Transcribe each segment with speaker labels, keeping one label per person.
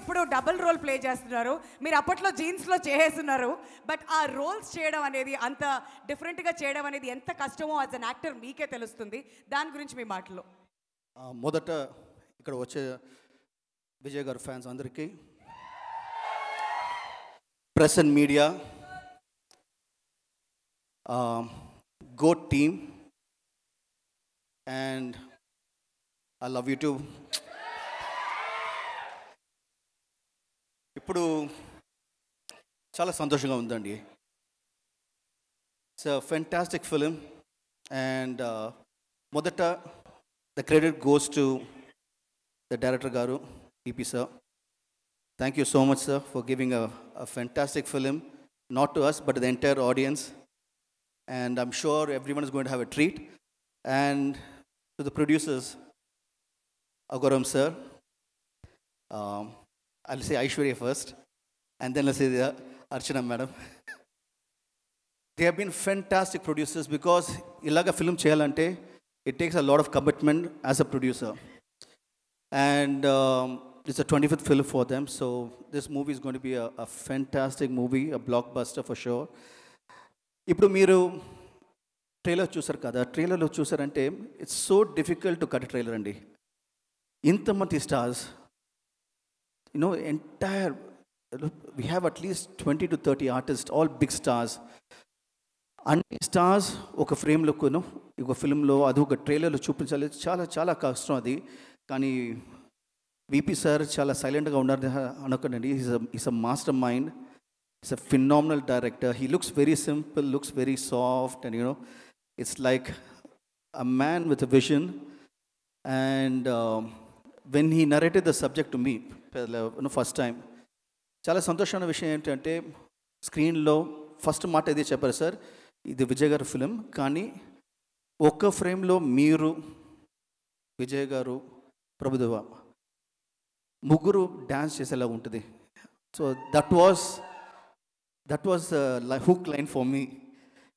Speaker 1: ఇప్పుడు double role play చేస్తున్నారు. మీరు అప్పట్లో జీన్స్లో చేసేస్తున్నారు. బట్ ఆ రోల్స్ చేయడం అనేది అంత డిఫరెంట్గా చేయడం అనేది ఎంత కష్టమో యాజ్ అన్ యాక్టర్ మీకే తెలుస్తుంది. దాని గురించి మీ మాటలో.
Speaker 2: మొదట ఇక్కడ వచ్చే విజయ్ గారు ఫ్యాన్స్ అందరికీ press and media GOAT team and I love you too. ఇప్పుడు చాలా సంతోషంగా ఉందండి. ఇట్స్ ఫెంటాస్టిక్ ఫిలిం అండ్ మొదట the credit goes to the director garu VP sir thank you so much sir for giving a fantastic film not to us but the entire audience and I'm sure every one is going to have a treat and to the producers Aghoram sir I'll say Aishwarya first, and then let's say the Archana madam. they have been fantastic producers because ఇలాగ film చేయాలంటే it takes a lot of commitment as a producer. And um, it's a 25th film for them, so this movie is going to be a, a fantastic movie, a blockbuster for sure. ఇప్పుడు మీరు trailer చూసారు కదా ట్రైలర్లో చూసారంటే it's so difficult to cut trailer అండి ఇంతమంది stars you know, entire, we have at least 20 to 30 artists, all big stars. అన్ని stars ఒక ఫ్రేమ్లో కొను ఒక ఫిల్మ్లో అది ఒక ట్రైలర్లో చూపించాలి చాలా చాలా కష్టం అది కానీ విపి సార్ చాలా సైలెంట్గా ఉన్నారు అనుకోండి is is a master mind is a phenomenal director he looks very simple looks very soft and you know it's like a man with a vision and when he narrated the subject to me చెప్పేది first time చాలా సంతోషమైన విషయం ఏంటంటే స్క్రీన్లో first మాట ఇదే చెప్పారు sir? ఇది విజయ్ గారు ఫిలిం కానీ ఒక్క ఫ్రేమ్లో మీరు విజయ్ గారు ప్రభుదేవ ముగ్గురు డ్యాన్స్ చేసేలా ఉంటుంది. So that was that was hook line for me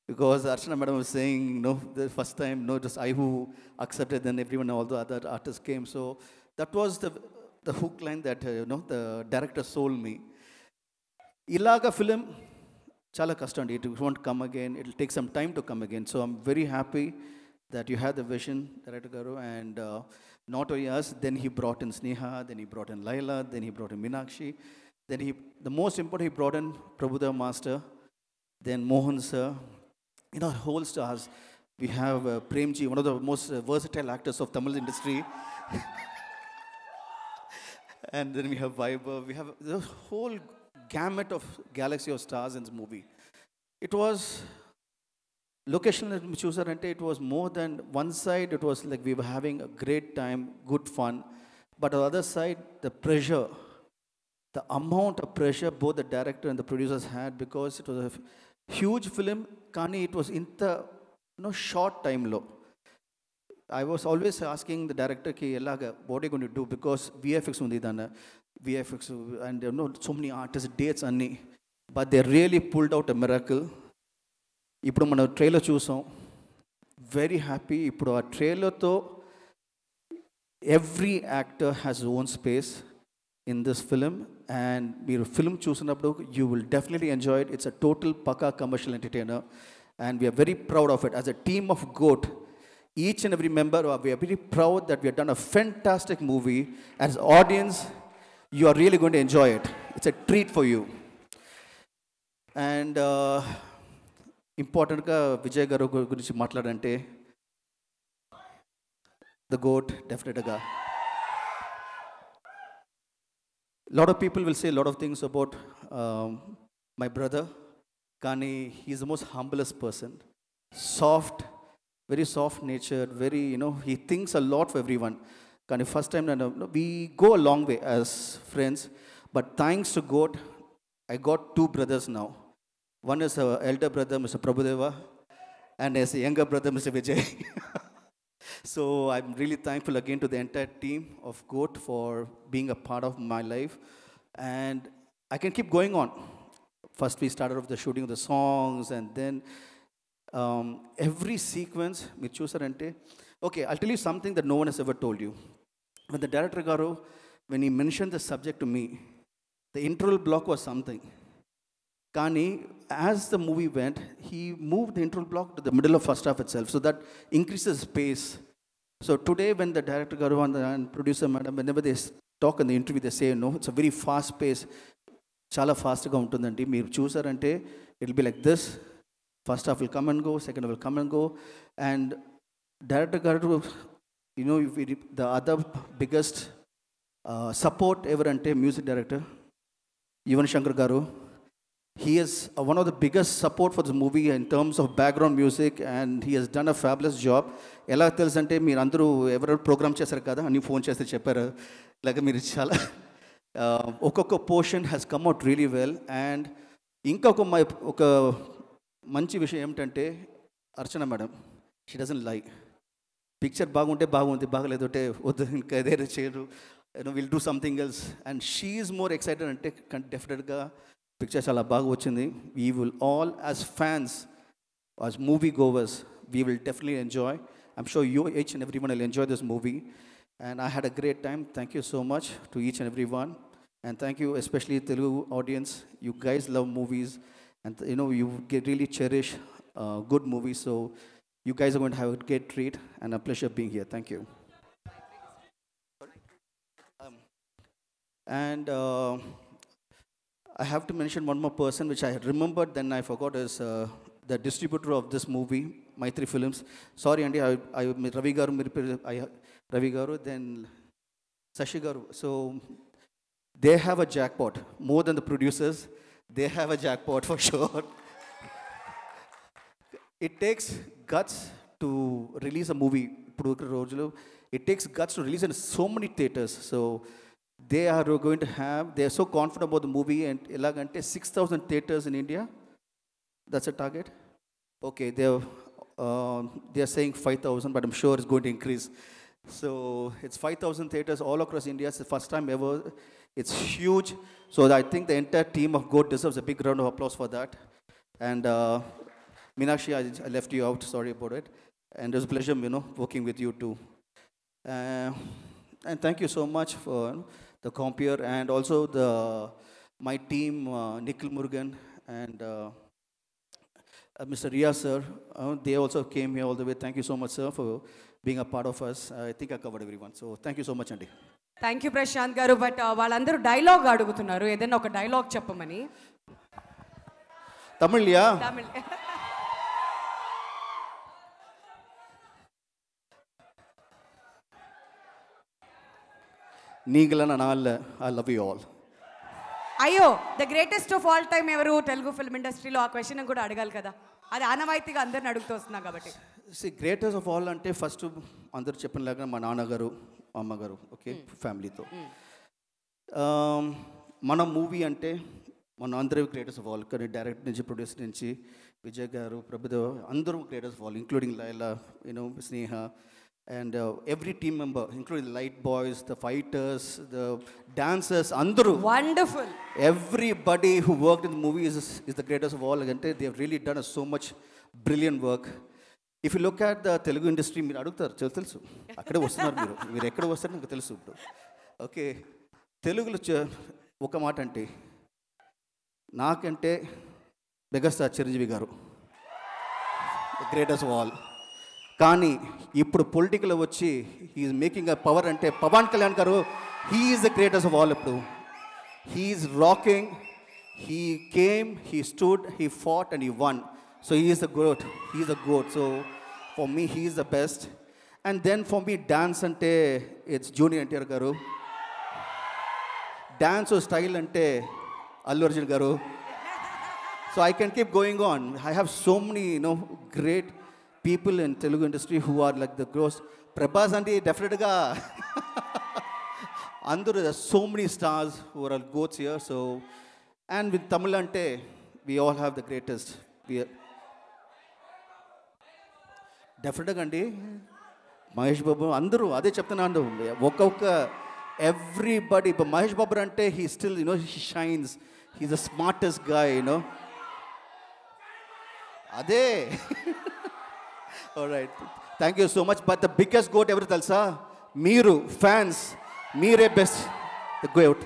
Speaker 2: because Archana madam saying no the first time no just I who accepted then every one all the other artist came so that was the the hook line that uh, you know the director sold me. Ilaga film, chala kastandi. It won't come again. It'll take some time to come again. So I'm very happy that you had the vision, director Garu, and uh, not only us. Then he brought in Sneha. Then he brought in Laila. Then he brought in Minakshi. Then he, the most important, he brought in Prabhudev Master. Then Mohan sir, you know, whole stars. We have uh, Premji, one of the most versatile actors of Tamil industry. and then we have Viber. We have the whole gamut of galaxy of stars in the movie. It was location chooser and it was more than one side. It was like we were having a great time, good fun, but on the other side, the pressure, the amount of pressure both the director and the producers had because it was a huge film. Kani, it was in the you know short time low. I was always asking the director ki ఎలాగ what are you going to do because VFX ఉంది దాన్ని VFX and you know so many artists dates అన్ని but they really pulled out a miracle. ఇప్పుడు మనం trailer చూసాం very happy ఇప్పుడు ఆ ట్రైలర్తో every actor has own space in this film and మీరు film చూసినప్పుడు you will definitely enjoy it it's a total pakka commercial entertainer and we are very proud of it as a team of GOAT each and every member we are very proud that we are done a fantastic movie as audience you are really gonna to enjoy it it's a treat for you and ఇంపార్టెంట్గా విజయ్ గారు గు- గురించి మాట్లాడంటే the GOAT డెఫినెట్గా lot of people will say lot of things about my brother కానీ he's the most humblest person soft very soft natured, very, you know, he thinks a lot for everyone. Kind of first time, we go a long way as friends. But thanks to God, I got two brothers now. One is our elder brother, Mr. Prabhudeva, and his younger brother, Mr. Vijay. so I'm really thankful again to the entire team of GOAT for being a part of my life. And I can keep going on. First, we started off the shooting of the songs, and then um, every sequence, మీరు చూసారంటే okay, I'll tell you something that no one has ever told you. When the director Garu when he mentioned the subject to me, the interval block was something. Kani, as the movie went, he moved the interval block to the middle of first half itself, so that increases space. So today, when the director Garu and the and producer madam, whenever they s- talk in the interview, they say, no, it's a very fast pace. చాలా ఫాస్ట్గా ఉంటుందండి మీరు చూసారంటే it be like this first half will come and go second will come and go and director garu you know the other biggest support ఎవరంటే music director Yuvan Shankar garu he is one of the biggest support for this movie in terms of background music and he has done a fabulous job ఎలా తెలుసు అంటే మీరు అందరూ ఎవరెవరు programme చేశారు కదా అని ఫోన్ చేస్తే చెప్పారు. ఇలాగ మీరు చాలా ఒక్కొక్క portion has come out really well and ఇంకొక మై ఒక మంచి విషయం ఏమిటంటే Archana madam she doesn't lie picture బాగుంటే బాగుంది బాగలేదంటే వద్దు ఇంకా ఏదైనా చేయరు. You know will do something else and she's more excited అంటే డెఫినెట్గా పిక్చర్ చాలా బాగా వచ్చింది. We will all as fans as movie goers we will definitely enjoy I'm sure you each and every one will enjoy this movie and I had a great time thank you so much to each and every one and thank you especially Telugu audience you guys love movies And you know, you really cherish uh, good movies. So you guys are going to have a great treat and a pleasure being here. Thank you. Um, and uh, I have to mention one more person, which I had remembered, then I forgot, is uh, the distributor of this movie, Maitri Films. Sorry, Andy, I, I, Ravi Garu, I, Ravi Garu, then Sashi Garu. So they have a jackpot, more than the producers. They have a jackpot for sure. it takes guts to release a movie. It takes guts to release in so many theaters. So they are going to have, they are so confident about the movie and 6,000 theaters in India. That's a target? Okay, they're, uh, they're saying 5,000, but I'm sure it's going to increase so it's 5000 theaters all across india it's the first time ever it's huge so i think the entire team of goat deserves a big round of applause for that and uh, Meenakshi, I, I left you out. Sorry about it. And it was a pleasure, you know, working with you too. Uh, and thank you so much for the compere and also the my team, uh, Nikhil Murugan and uh, uh, Mr. Ria sir. Uh, they also came here all the way. Thank you so much, sir, for being a part of us. I think I covered everyone. So thank you so much, Andy.
Speaker 1: Thank you Prashanth garu but వాళ్ళందరూ dialogue అడుగుతున్నారు ఏదైనా ఒక dialogue చెప్పమని
Speaker 2: Tamil, yeah.
Speaker 1: Tamil
Speaker 2: Neegala Nalla, I love you all.
Speaker 1: అయ్యో the greatest of all time ఎవరు Telugu film ఇండస్ట్రీలో ఆ question కూడా అడగాలి కదా అది ఆనవాయితీగా అందరిని అడుగుతూ వస్తున్నా కాబట్టి
Speaker 2: సి గ్రేటెస్ట్ ఆఫ్ ఆల్ అంటే ఫస్ట్ అందరూ చెప్పినలాగా మా నాన్నగారు అమ్మగారు ఓకే ఫ్యామిలీతో మన మూవీ అంటే మన అందరూ గ్రేటెస్ట్ ఆఫ్ ఆల్ కానీ డైరెక్ట్ నుంచి ప్రొడ్యూసర్ నుంచి విజయ్ గారు ప్రభుదేవ్ అందరూ greatest of all including Laila you know Sneha and every team member including light boys the fighters the dancers అందరూ.
Speaker 1: Wonderful
Speaker 2: everybody who worked in the movie is, is the greatest of all. Like, they have really done a, so much if you look at the Telugu industry మీరు అడుగుతారు తెలుసు అక్కడే వస్తున్నారు మీరు. మీరు ఎక్కడ వస్తారు నాకు తెలుసు ఇప్పుడు. ఓకే తెలుగులో ఒక మాట అంటే నాకంటే మెగాస్టార్ చిరంజీవి గారు గ్రేటెస్ట్ వాల్ ఆల్. కానీ ఇప్పుడు పొలిటికల్ వచ్చి హీఈస్ మేకింగ్ అ పవర్ అంటే Pawan Kalyan garu he's the greatest all ఇప్పుడు. He's rocking he came he stood he fought and he won so he's the GOAT he's the GOAT so for me he is the best and then for me dance అంటే it's junior NTR garu dance style అంటే అల్లు అర్జున్ గారు So I can keep going on. I have so many, you know, great people in Telugu industry who are like the gross. Prabhas and definitely అందరూ there are so many stars who are goats here. So, and with Tamil ante, we all have the greatest. We are, డెఫినెట్గా అండి. మహేష్ బాబు అందరూ అదే చెప్తున్నాను ఒక్కొక్క everybody ఇప్పుడు మహేష్ బాబు అంటే he still you know he shines he's the smartest guy you know అదే. Right thank you so much but the biggest GOAT ఎవరు తెలుసా? మీరు ఫ్యాన్స్ మీరే best the GOAT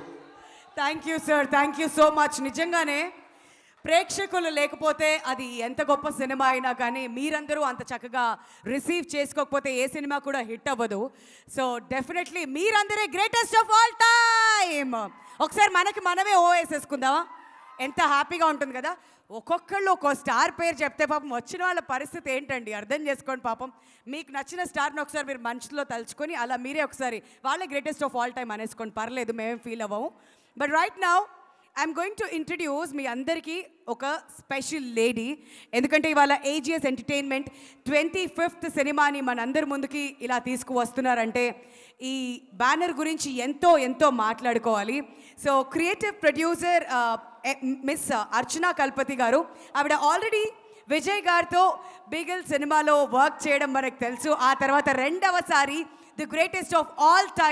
Speaker 1: thank you sir thank you so much నిజంగానే ప్రేక్షకులు లేకపోతే అది ఎంత గొప్ప సినిమా అయినా కానీ మీరందరూ అంత చక్కగా రిసీవ్ చేసుకోకపోతే ఏ సినిమా కూడా హిట్ అవ్వదు. సో డెఫినెట్లీ మీరందరే గ్రేటెస్ట్ ఆఫ్ ఆల్ టైమ్. ఒకసారి మనకి మనమే ఓ వేసేసుకుందామా ఎంత హ్యాపీగా ఉంటుంది కదా? ఒక్కొక్కళ్ళు ఒక్కో స్టార్ పేరు చెప్తే పాపం వచ్చిన వాళ్ళ పరిస్థితి ఏంటండి? అర్థం చేసుకోండి పాపం. మీకు నచ్చిన స్టార్ని ఒకసారి మీరు మనసులో తలుచుకొని అలా మీరే ఒకసారి వాళ్ళే గ్రేటెస్ట్ ఆఫ్ ఆల్ టైమ్ అనేసుకోండి. పర్లేదు మేమేం feel అవ్వము. But right now I'm going to introduce మీ అందరికీ ఒక స్పెషల్ లేడీ ఎందుకంటే ఇవాళ ఏజిఎస్ ఎంటర్టైన్మెంట్ ట్వంటీ ఫిఫ్త్ సినిమాని మనందరి ముందుకి ఇలా తీసుకువస్తున్నారంటే ఈ బ్యానర్ గురించి ఎంతో ఎంతో మాట్లాడుకోవాలి. So creative producer miss Archana Kalpathi garu ఆవిడ ఆల్రెడీ విజయ్ గారితో బిగిల్ సినిమాలో వర్క్ చేయడం మనకు తెలుసు. ఆ తర్వాత రెండవసారి the greatest of all time